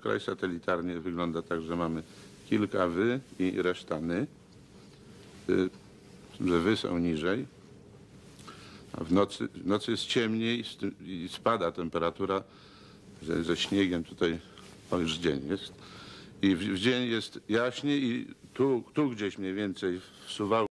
kraj satelitarnie wygląda tak, że mamy kilka wy i reszta ny. Y, że wy są niżej. A w nocy, w nocy jest ciemniej i spada temperatura ze, ze śniegiem tutaj, o już dzień jest. I w, w dzień jest jaśniej i tu, tu gdzieś mniej więcej w